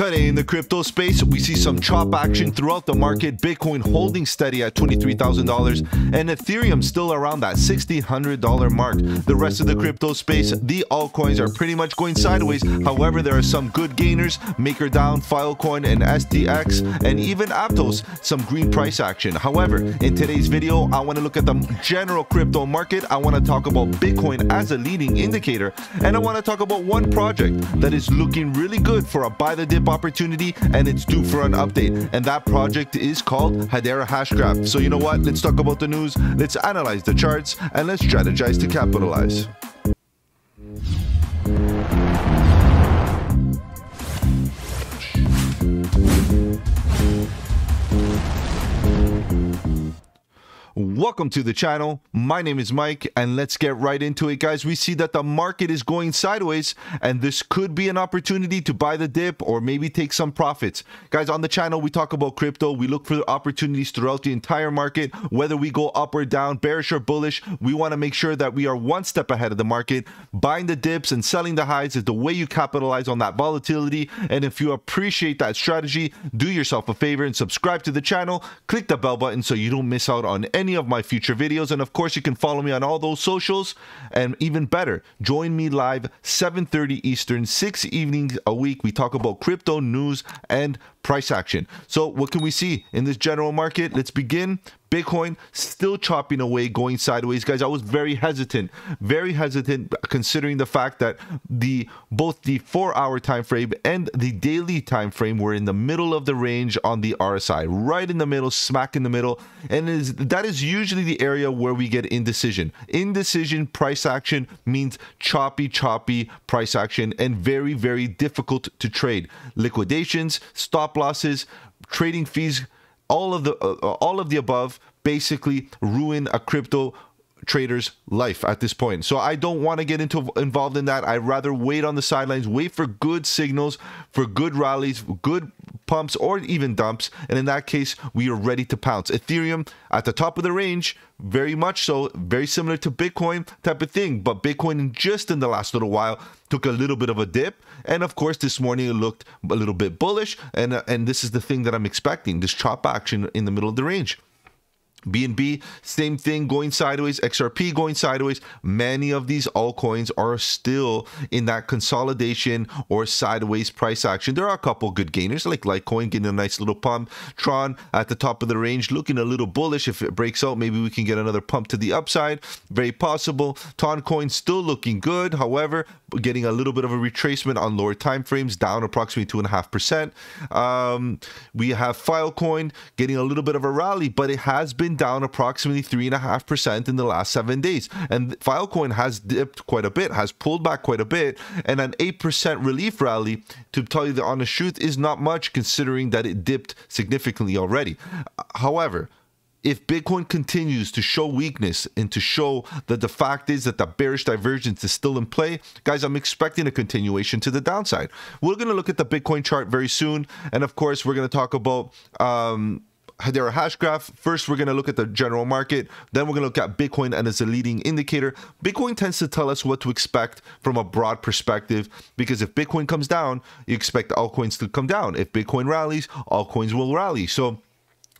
Today in the crypto space, we see some chop action throughout the market. Bitcoin holding steady at $23,000 and Ethereum still around that $1,600 mark. The rest of the crypto space, the altcoins are pretty much going sideways. However, there are some good gainers, MakerDAO, Filecoin, and STX, and even Aptos, some green price action. However, in today's video, I want to look at the general crypto market. I want to talk about Bitcoin as a leading indicator, and I want to talk about one project that is looking really good for a buy the dip opportunity and it's due for an update. And that project is called Hedera Hashgraph. So you know what? Let's talk about the news, let's analyze the charts, and let's strategize to capitalize. Welcome to the channel. My name is Mike, and let's get right into it, guys. We see that the market is going sideways, and this could be an opportunity to buy the dip or maybe take some profits. Guys, on the channel, we talk about crypto. We look for opportunities throughout the entire market, whether we go up or down, bearish or bullish. We want to make sure that we are one step ahead of the market. Buying the dips and selling the highs is the way you capitalize on that volatility. And if you appreciate that strategy, do yourself a favor and subscribe to the channel. Click the bell button so you don't miss out on any of my future videos. And of course, you can follow me on all those socials. And even better, join me live 7.30 Eastern, six evenings a week. We talk about crypto news and price action. So what can we see in this general market? Let's begin Bitcoin still chopping away, going sideways. Guys, I was very hesitant, very hesitant considering the fact that the both the four hour time frame and the daily time frame were in the middle of the range on the RSI, right in the middle, smack in the middle. And is that is usually the area where we get indecision. Indecision price action means choppy, choppy price action and very, very difficult to trade. Liquidations, stop losses, trading fees all of the uh, uh, all of the above basically ruin a crypto trader's life at this point. So I don't want to get into involved in that. I'd rather wait on the sidelines, wait for good signals, for good rallies, good pumps or even dumps. And in that case, we are ready to pounce. Ethereum at the top of the range, very much so, very similar to Bitcoin type of thing. But Bitcoin just in the last little while took a little bit of a dip. And of course, this morning it looked a little bit bullish. And, uh, and this is the thing that I'm expecting, this chop action in the middle of the range. BNB, same thing, going sideways. XRP going sideways. Many of these altcoins are still in that consolidation or sideways price action. There are a couple good gainers like Litecoin getting a nice little pump. Tron at the top of the range looking a little bullish. If it breaks out, maybe we can get another pump to the upside. Very possible. Toncoin still looking good. However, getting a little bit of a retracement on lower time frames, down approximately two and a half percent. Um, we have Filecoin getting a little bit of a rally, but it has been down approximately 3.5% in the last seven days. And Filecoin has dipped quite a bit, has pulled back quite a bit, and an 8% relief rally, to tell you the honest truth, is not much considering that it dipped significantly already. However, if Bitcoin continues to show weakness and to show that the fact is that the bearish divergence is still in play, guys, I'm expecting a continuation to the downside. We're going to look at the Bitcoin chart very soon. And of course, we're going to talk about um, Hedera Hashgraph. First, we're going to look at the general market. Then we're going to look at Bitcoin and as a leading indicator. Bitcoin tends to tell us what to expect from a broad perspective because if Bitcoin comes down, you expect altcoins to come down. If Bitcoin rallies, altcoins will rally. So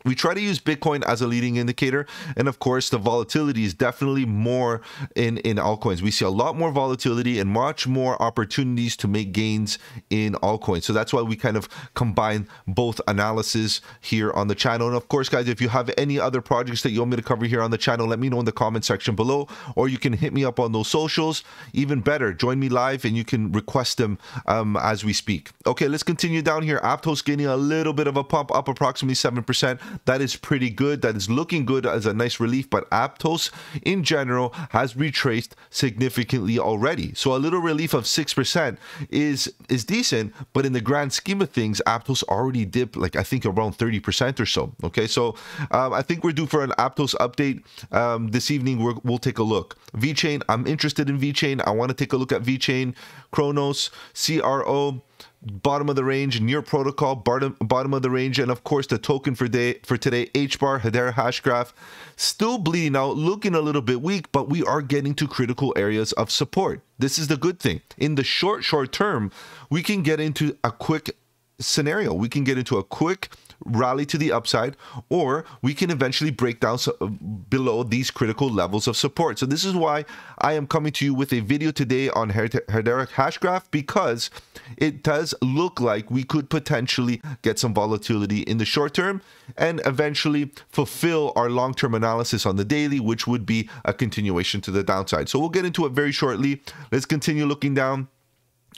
we try to use Bitcoin as a leading indicator. And of course, the volatility is definitely more in, in altcoins. We see a lot more volatility and much more opportunities to make gains in altcoins. So that's why we kind of combine both analysis here on the channel. And of course, guys, if you have any other projects that you want me to cover here on the channel, let me know in the comment section below, or you can hit me up on those socials. Even better, join me live and you can request them um, as we speak. Okay, let's continue down here. Aptos getting a little bit of a pump up approximately 7%. That is pretty good. That is looking good as a nice relief. But Aptos in general has retraced significantly already. So a little relief of 6% is, is decent. But in the grand scheme of things, Aptos already dipped like I think around 30% or so. Okay, so um, I think we're due for an Aptos update um, this evening. we will take a look. VeChain, I'm interested in VeChain. I want to take a look at VeChain, Cronos, CRO bottom of the range, near protocol, bottom, bottom of the range, and of course the token for day for today, HBAR, Hedera Hashgraph, still bleeding out, looking a little bit weak, but we are getting to critical areas of support. This is the good thing. In the short, short term, we can get into a quick scenario. We can get into a quick rally to the upside, or we can eventually break down so, uh, below these critical levels of support. So this is why I am coming to you with a video today on Hedera hash graph because it does look like we could potentially get some volatility in the short term and eventually fulfill our long-term analysis on the daily, which would be a continuation to the downside. So we'll get into it very shortly. Let's continue looking down.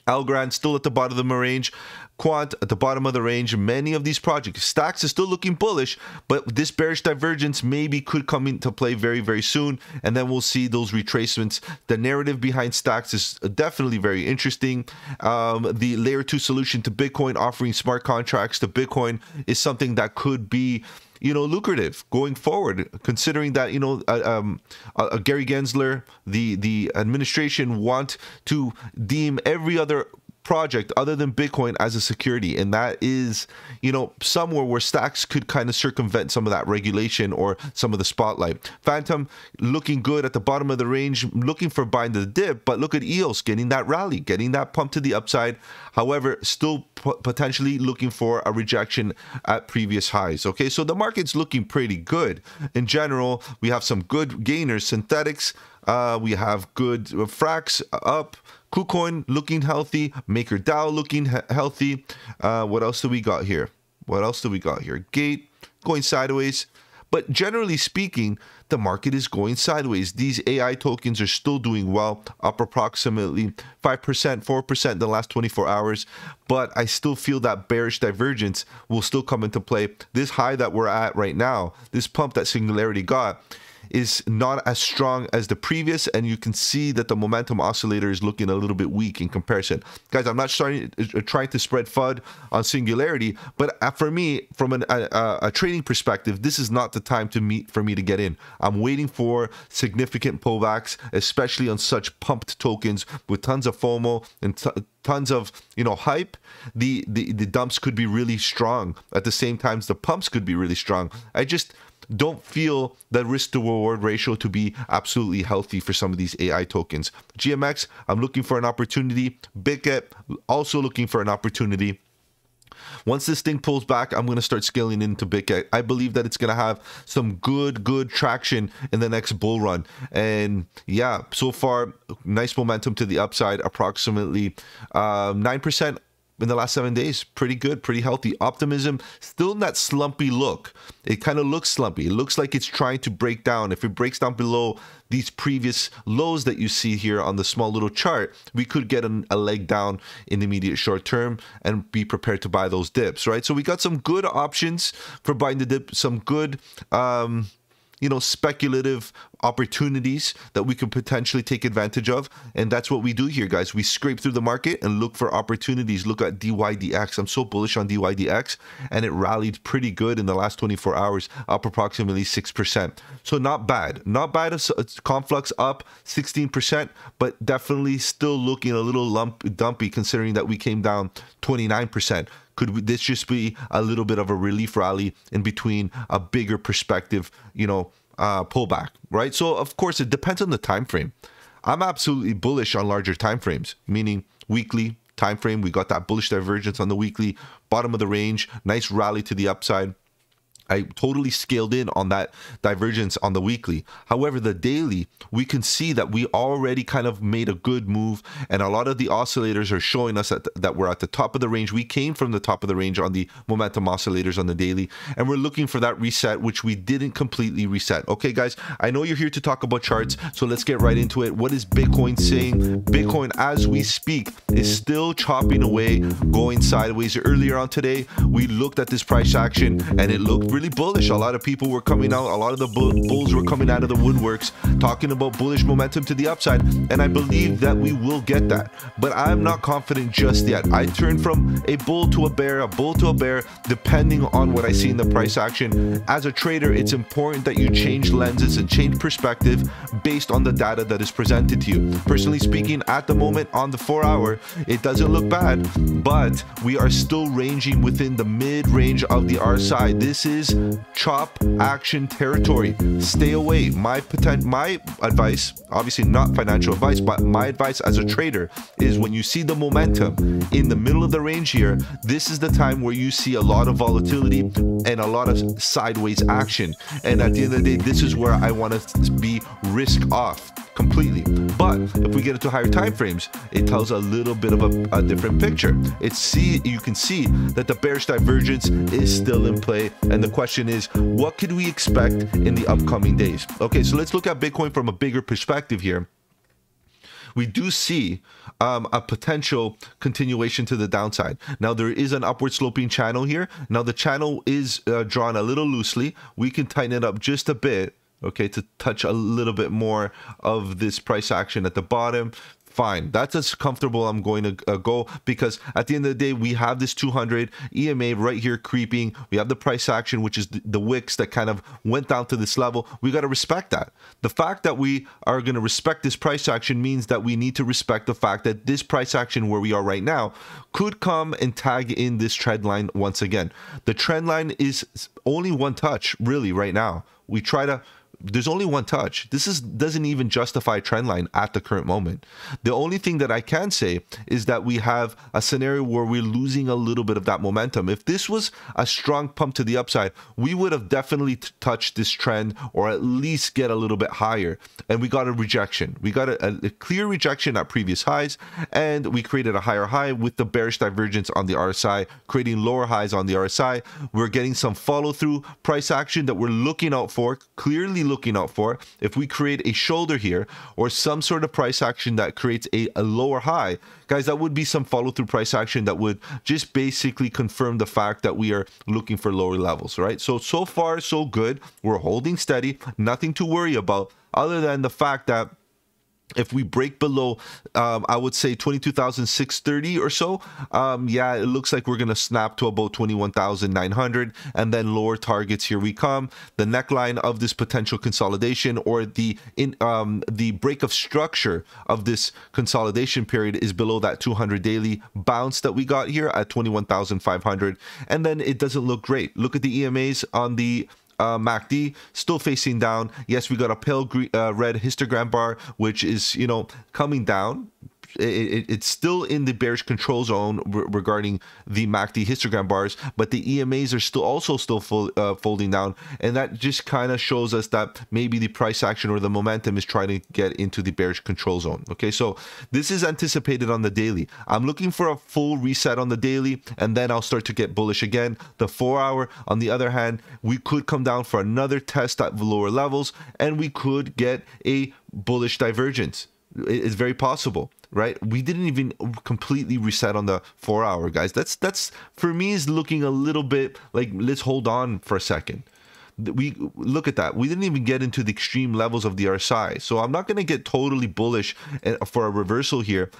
Algorand still at the bottom of the range. Quant at the bottom of the range. Many of these projects. Stacks is still looking bullish, but this bearish divergence maybe could come into play very, very soon. And then we'll see those retracements. The narrative behind Stacks is definitely very interesting. Um, the layer two solution to Bitcoin offering smart contracts to Bitcoin is something that could be you know, lucrative going forward, considering that, you know, uh, um, uh, Gary Gensler, the, the administration want to deem every other project other than Bitcoin as a security. And that is, you know, somewhere where stacks could kind of circumvent some of that regulation or some of the spotlight. Fantom looking good at the bottom of the range, looking for buying the dip, but look at EOS getting that rally, getting that pump to the upside. However, still potentially looking for a rejection at previous highs. Okay, so the market's looking pretty good. In general, we have some good gainers, Synthetix, uh, we have good uh, Frax up, KuCoin looking healthy. MakerDAO looking he healthy. Uh, what else do we got here? What else do we got here? Gate going sideways. But generally speaking, the market is going sideways. These AI tokens are still doing well, up approximately 5%, 4% in the last 24 hours. But I still feel that bearish divergence will still come into play. This high that we're at right now, this pump that Singularity got, is not as strong as the previous, and you can see that the momentum oscillator is looking a little bit weak in comparison. Guys, I'm not starting uh, trying to spread FUD on Singularity, but uh, for me, from an, a, a, trading perspective, this is not the time to meet for me to get in. I'm waiting for significant pullbacks, especially on such pumped tokens with tons of FOMO and tons of you know hype. The, the the dumps could be really strong at the same times the pumps could be really strong. I just don't feel the risk to reward ratio to be absolutely healthy for some of these AI tokens. GMX, I'm looking for an opportunity. Bitget, also looking for an opportunity. Once this thing pulls back, I'm going to start scaling into Bitget. I believe that it's going to have some good, good traction in the next bull run. And yeah, so far, nice momentum to the upside, approximately um, 9% in the last seven days. Pretty good, pretty healthy. Optimism still in that slumpy look. It kind of looks slumpy. It looks like it's trying to break down. If it breaks down below these previous lows that you see here on the small little chart, we could get an, a leg down in the immediate short term and be prepared to buy those dips, right? So we got some good options for buying the dip, some good um, you know, speculative opportunities that we could potentially take advantage of. And that's what we do here, guys. We scrape through the market and look for opportunities. Look at DYDX. I'm so bullish on DYDX, and it rallied pretty good in the last 24 hours, up approximately 6%. So not bad. Not bad. Conflux up 16%, but definitely still looking a little lump, dumpy considering that we came down 29%. Could this just be a little bit of a relief rally in between a bigger perspective, you know, uh, pullback, right? So of course it depends on the time frame. I'm absolutely bullish on larger time frames, meaning weekly time frame. We got that bullish divergence on the weekly, bottom of the range, nice rally to the upside. I totally scaled in on that divergence on the weekly. However, the daily, we can see that we already kind of made a good move, and a lot of the oscillators are showing us that, that we're at the top of the range. We came from the top of the range on the momentum oscillators on the daily, and we're looking for that reset, which we didn't completely reset. Okay, guys, I know you're here to talk about charts, so let's get right into it. What is Bitcoin saying? Bitcoin, as we speak, is still chopping away, going sideways. Earlier on today, we looked at this price action, and it looked really bullish. A lot of people were coming out, a lot of the bulls were coming out of the woodworks talking about bullish momentum to the upside, and I believe that we will get that. But I'm not confident just yet. I turn from a bull to a bear, a bull to a bear, depending on what I see in the price action. As a trader, it's important that you change lenses and change perspective based on the data that is presented to you. Personally speaking, at the moment on the four hour, it doesn't look bad, but we are still ranging within the mid range of the RSI. This is is chop action territory. Stay away. My potent, my advice, obviously not financial advice, but my advice as a trader is when you see the momentum in the middle of the range here, this is the time where you see a lot of volatility and a lot of sideways action. And at the end of the day, this is where I want to be risk off completely. But if we get into higher time frames, it tells a little bit of a, a different picture. It's see you can see that the bearish divergence is still in play, and the question is, what could we expect in the upcoming days? Okay, so let's look at Bitcoin from a bigger perspective here we do see um, a potential continuation to the downside. Now, there is an upward sloping channel here. Now, the channel is uh, drawn a little loosely. We can tighten it up just a bit okay, to touch a little bit more of this price action at the bottom fine. That's as comfortable I'm going to uh, go because at the end of the day, we have this 200 EMA right here creeping. We have the price action, which is the, the wicks that kind of went down to this level. We got to respect that. The fact that we are going to respect this price action means that we need to respect the fact that this price action where we are right now could come and tag in this trend line once again. The trend line is only one touch really right now. We try to there's only one touch. This is doesn't even justify trend line at the current moment. The only thing that I can say is that we have a scenario where we're losing a little bit of that momentum. If this was a strong pump to the upside, we would have definitely touched this trend or at least get a little bit higher. And we got a rejection. We got a, a clear rejection at previous highs, and we created a higher high with the bearish divergence on the RSI, creating lower highs on the RSI. We're getting some follow through price action that we're looking out for, clearly looking out for. If we create a shoulder here or some sort of price action that creates a, a lower high, guys, that would be some follow through price action that would just basically confirm the fact that we are looking for lower levels, right? So, so far, so good. We're holding steady, nothing to worry about other than the fact that if we break below um, i would say 22630 or so um, yeah it looks like we're gonna snap to about 21900 and then lower targets here we come. The neckline of this potential consolidation or the in um, the break of structure of this consolidation period is below that 200 daily bounce that we got here at 21500 and then it doesn't look great. Look at the emas on the uh, MACD still facing down. Yes, we got a pale green, uh, red histogram bar, which is, you know, coming down it, it's still in the bearish control zone re regarding the MACD histogram bars, but the EMAs are still also still uh, folding down, and that just kind of shows us that maybe the price action or the momentum is trying to get into the bearish control zone. Okay, so this is anticipated on the daily. I'm looking for a full reset on the daily, and then I'll start to get bullish again. The four hour, on the other hand, we could come down for another test at lower levels, and we could get a bullish divergence. It's very possible right? We didn't even completely reset on the four hour, guys. That's that's for me is looking a little bit like let's hold on for a second. We look at that. We didn't even get into the extreme levels of the RSI. So I'm not going to get totally bullish eh, for a reversal here.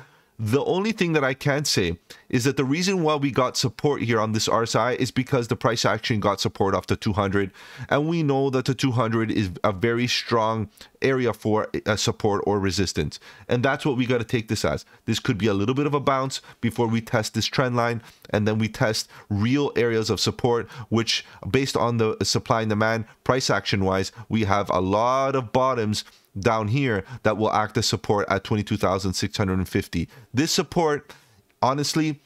The only thing that I can say is that the reason why we got support here on this RSI is because the price action got support off the 200. And we know that the 200 is a very strong area for a support or resistance. And that's what we got to take this as. This could be a little bit of a bounce before we test this trend line. And then we test real areas of support, which based on the supply and demand, price action wise, we have a lot of bottoms down here that will act as support at 22,650. This support, honestly,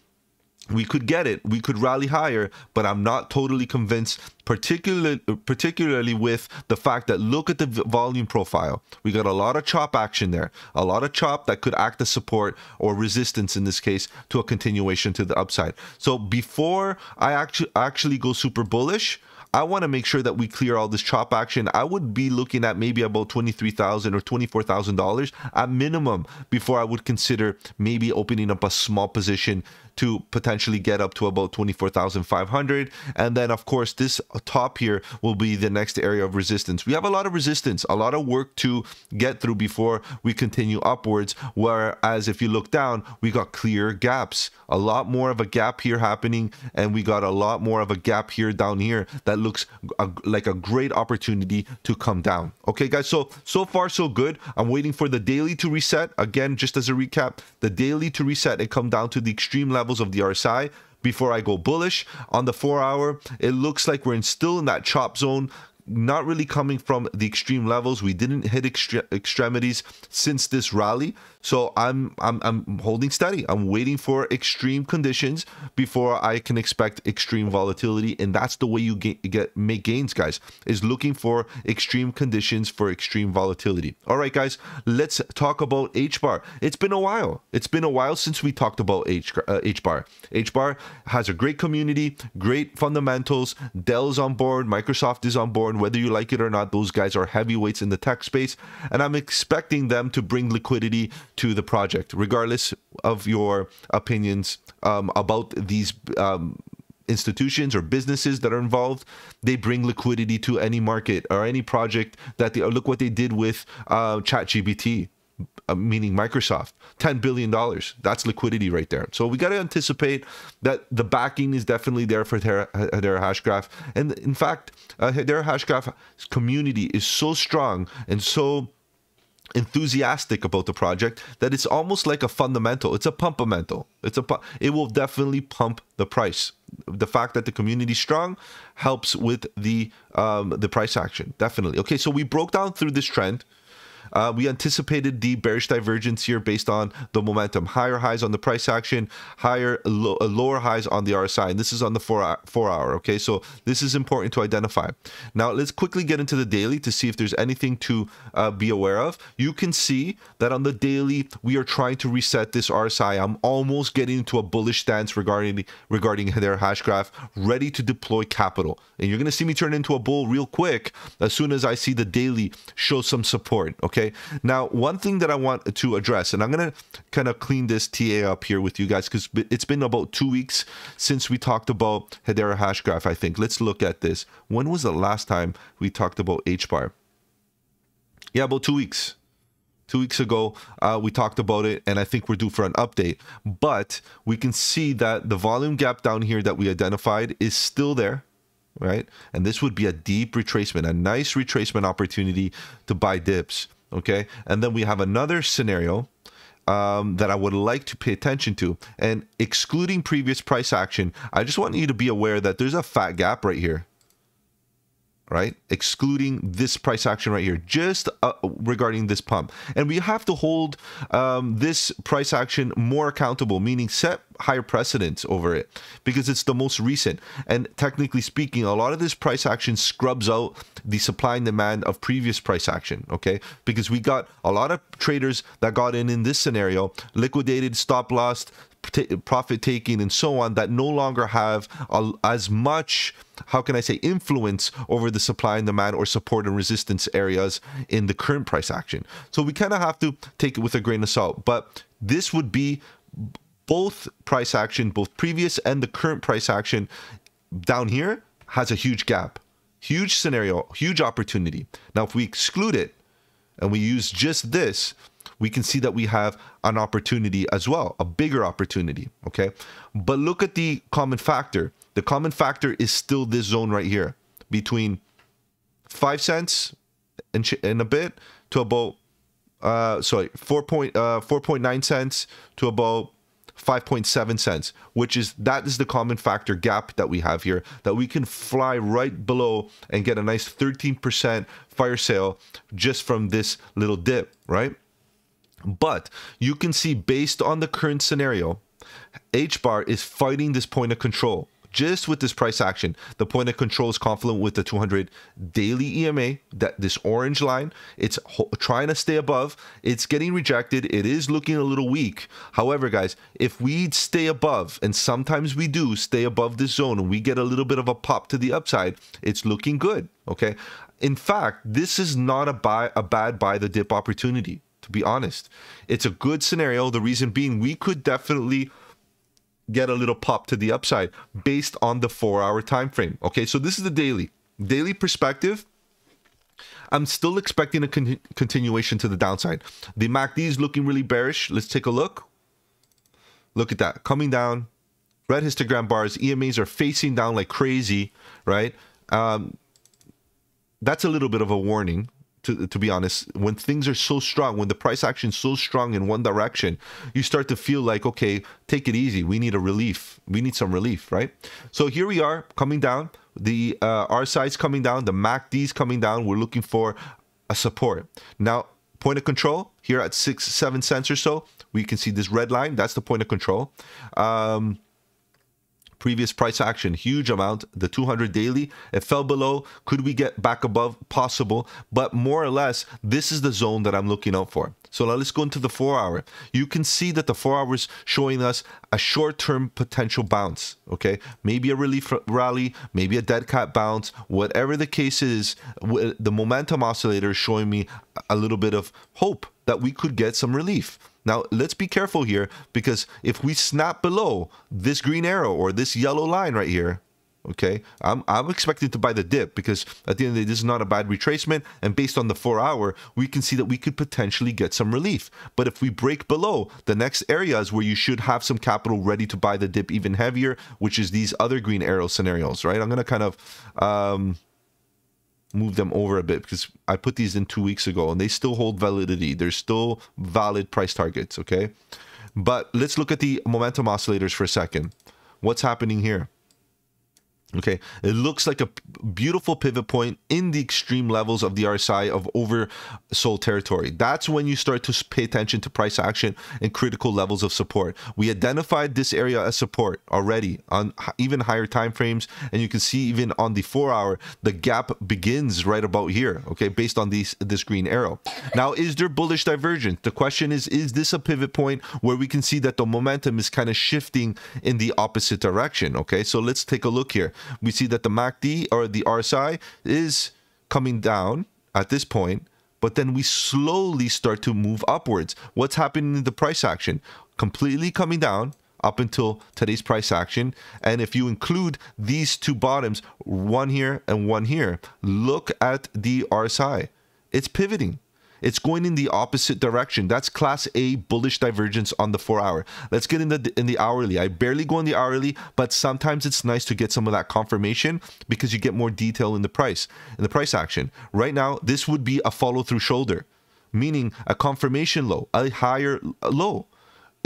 we could get it. We could rally higher but i'm not totally convinced particularly particularly with the fact that look at the volume profile. We got a lot of chop action there a lot of chop that could act as support or resistance in this case to a continuation to the upside. So before i actually actually go super bullish I want to make sure that we clear all this chop action. I would be looking at maybe about 23,000 or $24,000 at minimum before I would consider maybe opening up a small position to potentially get up to about 24,500. And then, of course, this top here will be the next area of resistance. We have a lot of resistance, a lot of work to get through before we continue upwards. Whereas if you look down, we got clear gaps, a lot more of a gap here happening, and we got a lot more of a gap here down here that looks a, like a great opportunity to come down. Okay, guys, so so far so good. I'm waiting for the daily to reset. Again, just as a recap, the daily to reset and come down to the extreme levels of the RSI before I go bullish. On the four hour, it looks like we're in, still in that chop zone not really coming from the extreme levels. We didn't hit extre- extremities since this rally. So I'm I'm I'm holding steady. I'm waiting for extreme conditions before I can expect extreme volatility, and that's the way you get, get make gains, guys. Is looking for extreme conditions for extreme volatility. All right, guys, let's talk about H bar. It's been a while. It's been a while since we talked about H uh, H bar. H bar has a great community, great fundamentals. Dell's on board, Microsoft is on board. Whether you like it or not, those guys are heavyweights in the tech space, and I'm expecting them to bring liquidity to the project, regardless of your opinions um, about these um, institutions or businesses that are involved. They bring liquidity to any market or any project that they look what they did with uh, ChatGPT. Uh, meaning Microsoft, $10 billion. That's liquidity right there. So we got to anticipate that the backing is definitely there for Hedera, Hashgraph. And in fact, uh, Hedera Hashgraph community is so strong and so enthusiastic about the project that it's almost like a fundamental. It's a pumpamental. It's a it will definitely pump the price. The fact that the community strong helps with the um, the price action. Definitely. Okay, so we broke down through this trend. Uh, we anticipated the bearish divergence here based on the momentum. Higher highs on the price action, higher lo uh, lower highs on the RSI. And this is on the four hour, four hour. Okay, so this is important to identify. Now let's quickly get into the daily to see if there's anything to uh, be aware of. You can see that on the daily we are trying to reset this RSI. I'm almost getting into a bullish stance regarding regarding Hedera Hashgraph, ready to deploy capital. And you're gonna see me turn into a bull real quick as soon as I see the daily show some support. Okay. Okay. Now, one thing that I want to address, and I'm going to kind of clean this TA up here with you guys because it's been about two weeks since we talked about Hedera Hashgraph, I think. Let's look at this. When was the last time we talked about HBAR? Yeah, about two weeks two weeks ago uh, we talked about it and i think we're due for an update but we can see that the volume gap down here that we identified is still there right and this would be a deep retracement a nice retracement opportunity to buy dips Okay. And then we have another scenario um, that I would like to pay attention to. And excluding previous price action, I just want you to be aware that there's a fat gap right here right? Excluding this price action right here, just uh, regarding this pump. And we have to hold um, this price action more accountable, meaning set higher precedence over it because it's the most recent. And technically speaking, a lot of this price action scrubs out the supply and demand of previous price action, okay? Because we got a lot of traders that got in in this scenario, liquidated, stop loss, profit taking and so on that no longer have a, as much how can i say influence over the supply and demand or support and resistance areas in the current price action. So we kind of have to take it with a grain of salt. But this would be both price action both previous and the current price action down here has a huge gap huge scenario huge opportunity. Now if we exclude it and we use just this we can see that we have an opportunity as well, a bigger opportunity. Okay. But look at the common factor. The common factor is still this zone right here between five cents and, and a bit to about, uh, sorry, 4 point, uh, 4.9 cents to about 5.7 cents, which is that is the common factor gap that we have here that we can fly right below and get a nice 13% fire sale just from this little dip, right? But you can see based on the current scenario, H bar is fighting this point of control. Just with this price action, the point of control is confluent with the 200 daily EMA, that this orange line, it's trying to stay above. It's getting rejected. It is looking a little weak. However, guys, if we stay above, and sometimes we do stay above this zone and we get a little bit of a pop to the upside, it's looking good. Okay. In fact, this is not a buy a bad buy the dip opportunity to be honest. It's a good scenario. The reason being, we could definitely get a little pop to the upside based on the four hour time frame. Okay, so this is the daily. Daily perspective. I'm still expecting a con continuation to the downside. The MACD is looking really bearish. Let's take a look. Look at that. Coming down. Red histogram bars. EMAs are facing down like crazy, right? Um, that's a little bit of a warning to, to be honest. When things are so strong, when the price action is so strong in one direction, you start to feel like, okay, take it easy. We need a relief. We need some relief, right? So here we are coming down. The uh, is coming down. The MACD is coming down. We're looking for a support. Now, point of control here at six, seven cents or so. We can see this red line. That's the point of control. Um, previous price action. Huge amount the 200 daily. It fell below. Could we get back above? Possible. But more or less this is the zone that i'm looking out for. So now let's go into the four hour you can see that the four hours showing us a short-term potential bounce okay? Maybe a relief rally maybe a dead cat bounce. Whatever the case is the momentum oscillator is showing me a little bit of hope that we could get some relief now, let's be careful here because if we snap below this green arrow or this yellow line right here, okay, I'm, I'm expecting to buy the dip because at the end of the day, this is not a bad retracement. And based on the four hour, we can see that we could potentially get some relief. But if we break below, the next areas where you should have some capital ready to buy the dip even heavier, which is these other green arrow scenarios, right? I'm going to kind of... Um, move them over a bit because I put these in two weeks ago and they still hold validity. They're still valid price targets, okay? But let's look at the momentum oscillators for a second. What's happening here? Okay, it looks like a beautiful pivot point in the extreme levels of the RSI of oversold territory. That's when you start to pay attention to price action and critical levels of support. We identified this area as support already on even higher time frames, and you can see even on the four hour, the gap begins right about here. Okay, based on these this green arrow. Now, is there bullish divergence? The question is, is this a pivot point where we can see that the momentum is kind of shifting in the opposite direction? Okay, so let's take a look here we see that the MACD or the RSI is coming down at this point, but then we slowly start to move upwards. What's happening in the price action? Completely coming down up until today's price action. And if you include these two bottoms, one here and one here, look at the RSI. It's pivoting. It's going in the opposite direction. That's class A bullish divergence on the four hour. Let's get in the in the hourly. I barely go in the hourly, but sometimes it's nice to get some of that confirmation because you get more detail in the price, in the price action. Right now, this would be a follow through shoulder, meaning a confirmation low, a higher low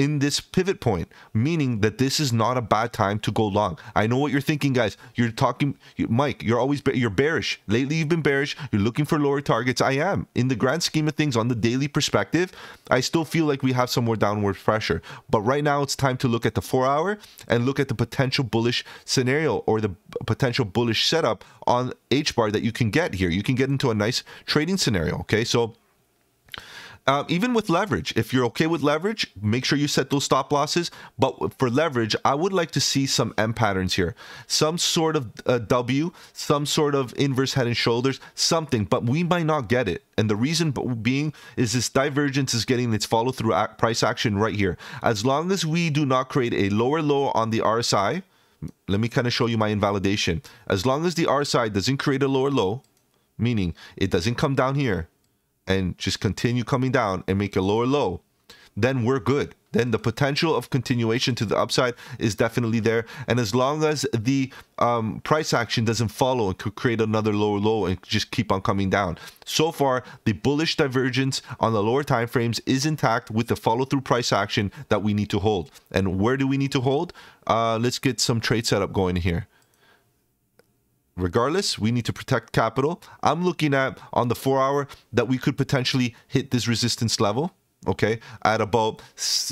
in this pivot point, meaning that this is not a bad time to go long. I know what you're thinking, guys. You're talking, Mike. You're always you're bearish. Lately, you've been bearish. You're looking for lower targets. I am. In the grand scheme of things, on the daily perspective, I still feel like we have some more downward pressure. But right now, it's time to look at the four hour and look at the potential bullish scenario or the potential bullish setup on H bar that you can get here. You can get into a nice trading scenario. Okay, so uh, even with leverage, if you're okay with leverage, make sure you set those stop losses. But for leverage, I would like to see some M patterns here, some sort of uh, W, some sort of inverse head and shoulders, something. But we might not get it, and the reason being is this divergence is getting its follow through price action right here. As long as we do not create a lower low on the RSI, let me kind of show you my invalidation. As long as the RSI doesn't create a lower low, meaning it doesn't come down here and just continue coming down and make a lower low, then we're good. Then the potential of continuation to the upside is definitely there. And as long as the um, price action doesn't follow and could create another lower low and just keep on coming down. So far, the bullish divergence on the lower time frames is intact with the follow through price action that we need to hold. And where do we need to hold? Uh, let's get some trade setup going here regardless, we need to protect capital. I'm looking at on the four hour that we could potentially hit this resistance level, okay, at about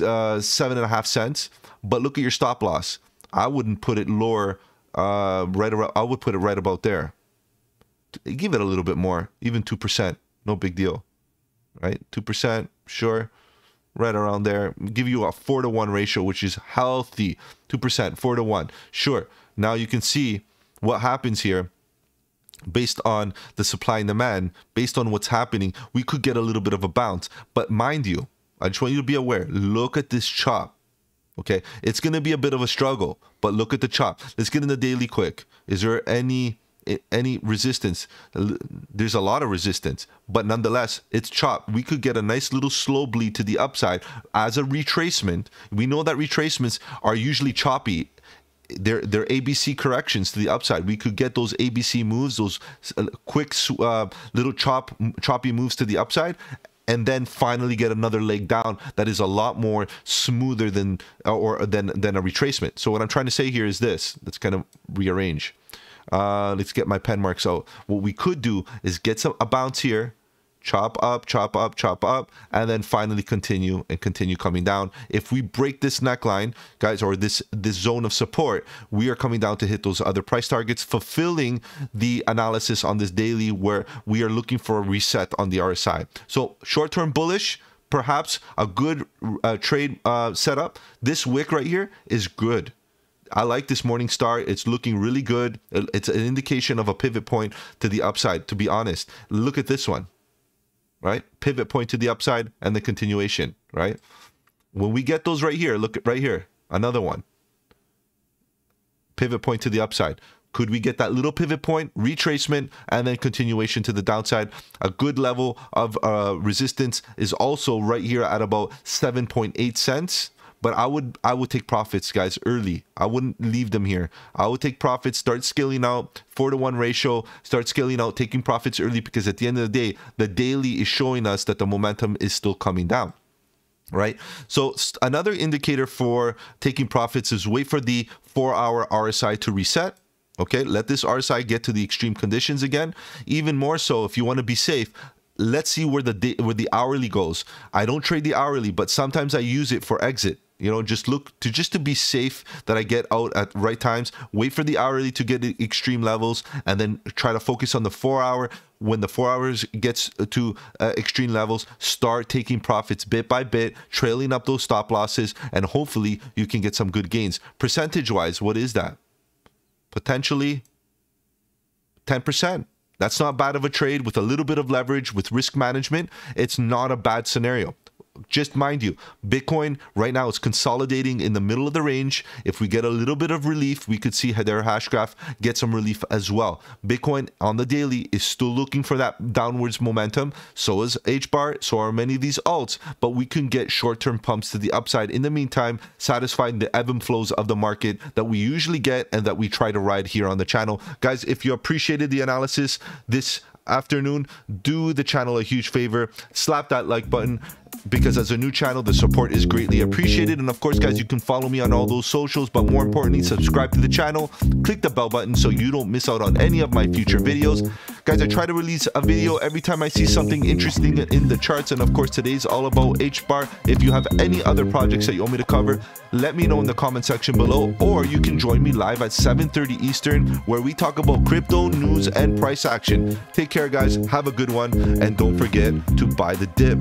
uh, seven and a half cents. But look at your stop loss. I wouldn't put it lower, uh, right around, I would put it right about there. Give it a little bit more, even 2%, no big deal, right? 2%, sure, right around there. Give you a four to one ratio, which is healthy. 2%, four to one, sure. Now you can see what happens here based on the supply and demand, based on what's happening, we could get a little bit of a bounce. But mind you, I just want you to be aware. Look at this chop. Okay, it's going to be a bit of a struggle, but look at the chop. Let's get in the daily quick. Is there any eh, any resistance? There's a lot of resistance, but nonetheless, it's chop. We could get a nice little slow bleed to the upside as a retracement. We know that retracements are usually choppy they're, they're ABC corrections to the upside. We could get those ABC moves, those uh, quick uh, little chop choppy moves to the upside, and then finally get another leg down that is a lot more smoother than or than than a retracement. So what I'm trying to say here is this. Let's kind of rearrange. Uh, let's get my pen marks out. What we could do is get some a bounce here, chop up, chop up, chop up, and then finally continue and continue coming down. If we break this neckline, guys, or this this zone of support, we are coming down to hit those other price targets, fulfilling the analysis on this daily where we are looking for a reset on the RSI. So short-term bullish, perhaps a good uh, trade uh, setup. This wick right here is good. I like this morning star. It's looking really good. It's an indication of a pivot point to the upside, to be honest. Look at this one right? Pivot point to the upside and the continuation, right? When we get those right here, look at right here, another one. Pivot point to the upside. Could we get that little pivot point, retracement, and then continuation to the downside? A good level of uh, resistance is also right here at about 7.8 cents but I would I would take profits, guys, early. I wouldn't leave them here. I would take profits, start scaling out, four to one ratio, start scaling out, taking profits early because at the end of the day, the daily is showing us that the momentum is still coming down right? So another indicator for taking profits is wait for the four hour RSI to reset. Okay, let this RSI get to the extreme conditions again. Even more so, if you want to be safe, let's see where the where the hourly goes. I don't trade the hourly, but sometimes I use it for exit. You know just look to just to be safe that i get out at right times wait for the hourly to get extreme levels and then try to focus on the four hour. When the four hours gets to uh, extreme levels start taking profits bit by bit trailing up those stop losses and hopefully you can get some good gains. Percentage wise what is that? Potentially 10% that's not bad of a trade with a little bit of leverage with risk management. It's not a bad scenario just mind you, Bitcoin right now is consolidating in the middle of the range. If we get a little bit of relief, we could see Hedera Hashgraph get some relief as well. Bitcoin on the daily is still looking for that downwards momentum. So is HBAR, so are many of these alts, but we can get short-term pumps to the upside in the meantime, satisfying the ebb and flows of the market that we usually get and that we try to ride here on the channel. Guys, if you appreciated the analysis this afternoon, do the channel a huge favor, slap that like button, because as a new channel, the support is greatly appreciated. And of course, guys, you can follow me on all those socials, but more importantly, subscribe to the channel, click the bell button so you don't miss out on any of my future videos. Guys, I try to release a video every time I see something interesting in the charts. And of course, today's all about HBAR. If you have any other projects that you want me to cover, let me know in the comment section below, or you can join me live at 7.30 Eastern, where we talk about crypto news and price action. Take care, guys. Have a good one. And don't forget to buy the dip.